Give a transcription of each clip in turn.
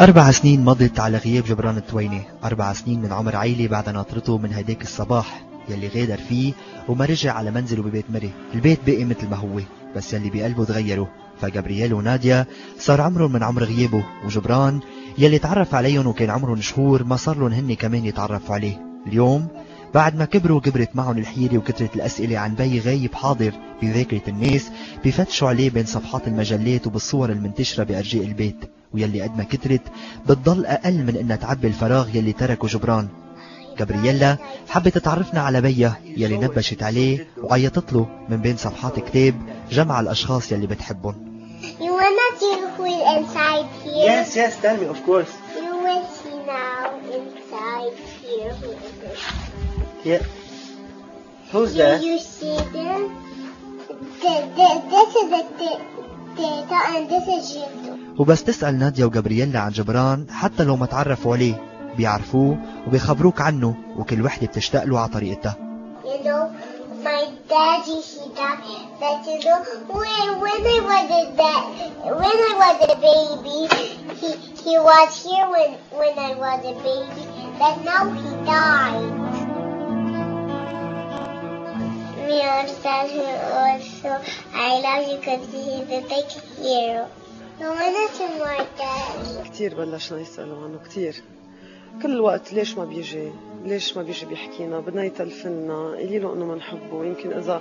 أربع سنين مضت على غياب جبران التويني أربع سنين من عمر عيلي بعد ناطرته من هداك الصباح يلي غادر فيه وما رجع على منزله ببيت مري البيت بقي مثل ما هو بس يلي بقلبه تغيروا فجابرييل وناديا صار عمرهم من عمر غيابه وجبران يلي تعرف عليهم وكان عمرهم شهور ما صار لهم هن كمان يتعرفوا عليه. اليوم بعد ما كبروا كبرت معهم الحيرة وكثرت الأسئلة عن بي غايب حاضر بذاكرة الناس بفتشوا عليه بين صفحات المجلات وبالصور المنتشرة بأرجاء البيت ويلي قد ما كترت بتضل أقل من إنها تعبي الفراغ يلي تركه جبران جابرييلا حبت تعرفنا على بيها يلي نبشت عليه وعيطت له من بين صفحات كتاب جمع الأشخاص يلي بتحبهم You wanna see who is inside here? Yes, yes, tell me, of course. You will see now inside here who is it. Yeah. Who's Do that? you see them? The, the, this is the th- theta and this is Jinto. وبس تسأل ناديا وجابرييلا عن جبران حتى لو ما تعرفوا عليه بيعرفوه وبيخبروك عنه وكل وحدة بتشتاق له على طريقتها You know, my daddy, he died. But you know, when, when I was a when I was a baby, he he was here when when I was a baby. But now he died. Her also. I love you because he's a big hero. No one is my dad. كتير بلشنا يسألوا عنه كتير. كل الوقت ليش ما بيجي؟ ليش ما بيجي بيحكينا؟ بدنا يتلفنا قولي له انه بنحبه يمكن إذا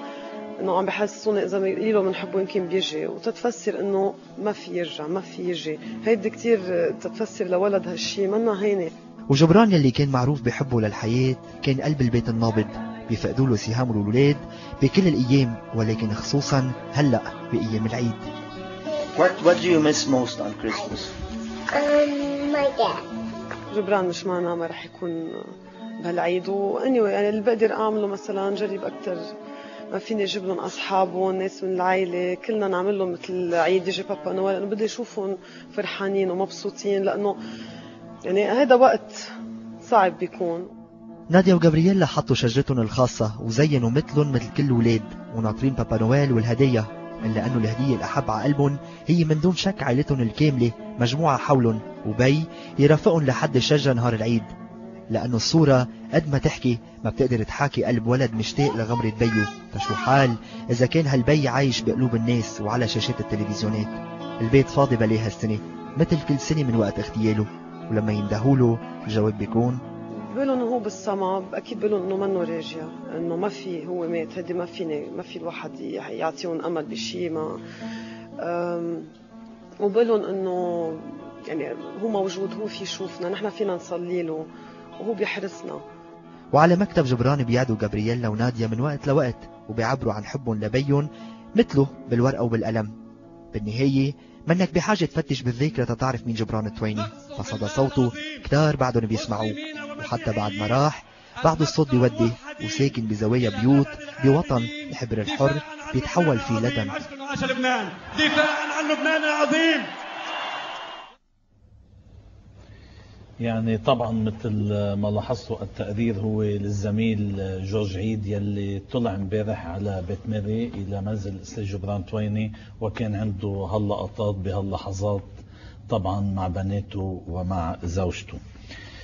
إنه عم بحسسوني إذا قولي له بنحبه يمكن بيجي. وتتفسر إنه ما في يرجع ما في يجي. هيدي كتير تتفسر لولد هالشي منا هينة. وجبران يلي كان معروف بحبه للحياة كان قلب البيت النابض. بيفقدوا له سهام الولاد بكل الأيام ولكن خصوصا هلأ بأيام العيد What What do you miss most on Christmas? Um, my dad. جبران مش معنا ما رح يكون بهالعيد واني يعني اللي بقدر أعمله مثلا جرب أكثر ما فيني أجيب لهم أصحابهم ناس من العائله كلنا نعمل لهم مثل عيد يجي بابا نويل لأنه بدي أشوفهم فرحانين ومبسوطين لأنه يعني هذا وقت صعب بيكون ناديا وجابرييلا حطوا شجرتهم الخاصة وزينوا مثلهم مثل كل الولاد وناطرين بابا نويل والهدية إلا أنه الهدية الأحب على قلبهم هي من دون شك عائلتهم الكاملة مجموعة حولهم وبي يرافقهم لحد الشجرة نهار العيد. لأنه الصورة قد ما تحكي ما بتقدر تحاكي قلب ولد مشتاق لغمرة بيو. فشو حال إذا كان هالبي عايش بقلوب الناس وعلى شاشات التلفزيونات؟ البيت فاضي بليه هالسنة مثل كل سنة من وقت اغتياله. ولما يندهوله الجواب بيكون بيقولوا بالسما أكيد بيقولوا إنه منه راجع إنه ما في هو مات هيدي ما فيني ما في الواحد يعطيهم أمل بشيء ما. أم، وبقولهم إنه يعني هو موجود هو في يشوفنا نحن فينا نصلي له وهو بيحرسنا. وعلى مكتب جبران بيعدوا جابرييلا وناديا من وقت لوقت وبيعبروا عن حبهم لبيهم مثله بالورقة وبالقلم. بالنهاية منك بحاجة تفتش بالذاكرة تتعرف مين جبران التويني. فصدى صوته كتار بعدهم بيسمعوه وحتى بعد ما راح بعد الصوت بيودي وساكن بزوايا بيوت بوطن الحبر الحر بيتحول فيه لبنان. دفاعا عن لبنان العظيم يعني طبعا مثل ما لاحظتوا التقرير هو للزميل جورج عيد يلي طلع امبارح على بيت ماري إلى منزل أستاذ جبران تويني وكان عنده هاللقطات بهاللحظات طبعا مع بناته ومع زوجته.